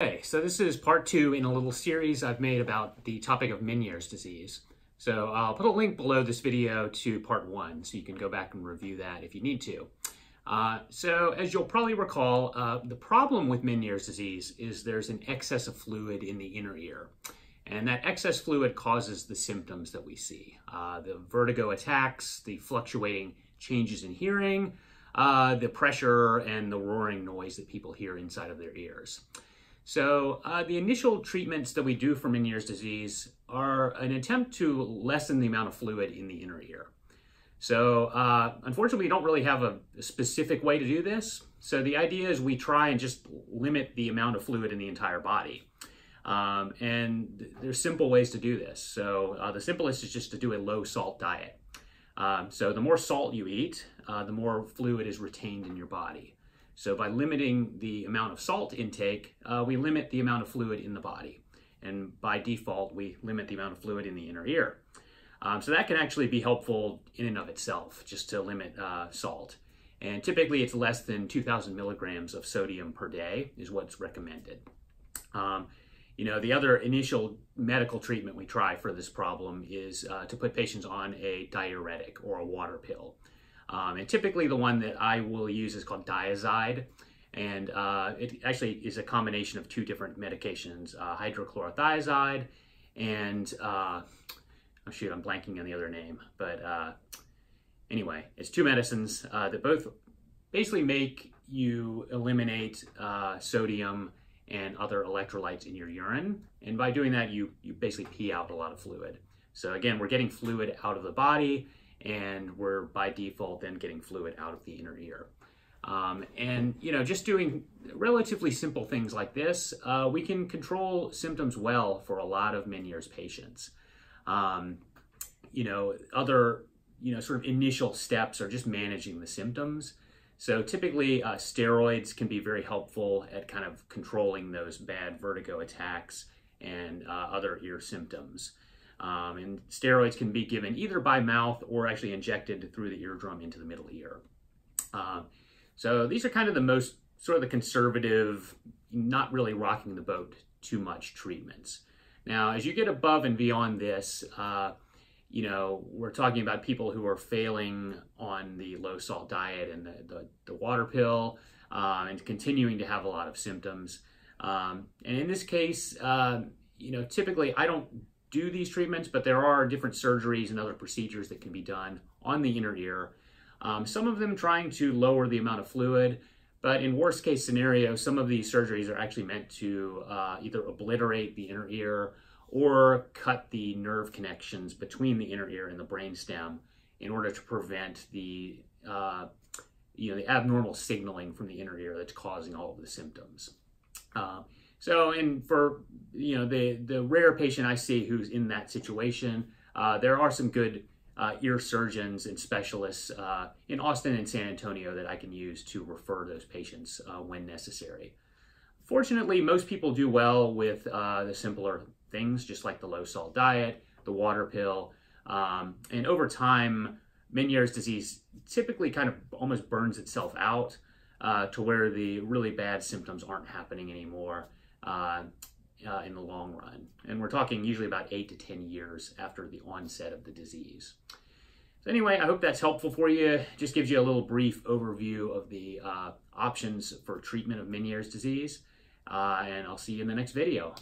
Okay, so this is part two in a little series I've made about the topic of Meniere's disease. So I'll put a link below this video to part one, so you can go back and review that if you need to. Uh, so as you'll probably recall, uh, the problem with Meniere's disease is there's an excess of fluid in the inner ear. And that excess fluid causes the symptoms that we see. Uh, the vertigo attacks, the fluctuating changes in hearing, uh, the pressure and the roaring noise that people hear inside of their ears. So uh, the initial treatments that we do for Meniere's disease are an attempt to lessen the amount of fluid in the inner ear. So uh, unfortunately, we don't really have a, specific way to do this. So the idea is we try and just limit the amount of fluid in the entire body. Um, and th there's simple ways to do this. So uh, the simplest is just to do a low salt diet. Um, so the more salt you eat, uh, the more fluid is retained in your body. So by limiting the amount of salt intake, uh, we limit the amount of fluid in the body. And by default, we limit the amount of fluid in the inner ear. Um, so that can actually be helpful in and of itself, just to limit uh, salt. And typically it's less than 2,000 milligrams of sodium per day is what's recommended. Um, you know, the other initial medical treatment we try for this problem is uh, to put patients on a diuretic or a water pill. Um, and typically the one that I will use is called Dyazide. And uh, it actually is a combination of two different medications, uh, hydrochlorothiazide and uh, Oh shoot, I'm blanking on the other name. But uh, anyway, it's two medicines uh, that both basically make you eliminate uh, sodium and other electrolytes in your urine. And by doing that, you, you basically pee out a lot of fluid. So again, we're getting fluid out of the body and we're by default then getting fluid out of the inner ear. Um, and you know, just doing relatively simple things like this, uh, we can control symptoms well for a lot of Meniere's patients. Um, you know, other, you know, sort of initial steps are just managing the symptoms. So typically uh, steroids can be very helpful at kind of controlling those bad vertigo attacks and uh, other ear symptoms. Um, and steroids can be given either by mouth or actually injected through the eardrum into the middle ear. Um, so these are kind of the most sort of the conservative, not really rocking the boat too much treatments. Now, as you get above and beyond this, uh, you know, we're talking about people who are failing on the low salt diet and the, the, the water pill uh, and continuing to have a lot of symptoms. Um, and in this case, uh, you know, typically I don't do these treatments, but there are different surgeries and other procedures that can be done on the inner ear. Um, some of them trying to lower the amount of fluid, but in worst case scenario, some of these surgeries are actually meant to uh, either obliterate the inner ear or cut the nerve connections between the inner ear and the brainstem in order to prevent the uh, you know the abnormal signaling from the inner ear that's causing all of the symptoms. Uh, so, and for you know the the rare patient I see who's in that situation, uh, there are some good uh, ear surgeons and specialists uh, in Austin and San Antonio that I can use to refer those patients uh, when necessary. Fortunately, most people do well with uh, the simpler things, just like the low salt diet, the water pill, um, and over time, Meniere's disease typically kind of almost burns itself out uh, to where the really bad symptoms aren't happening anymore uh, uh, in the long run. And we're talking usually about eight to 10 years after the onset of the disease. So anyway, I hope that's helpful for you. Just gives you a little brief overview of the uh, options for treatment of Meniere's disease. Uh, and I'll see you in the next video.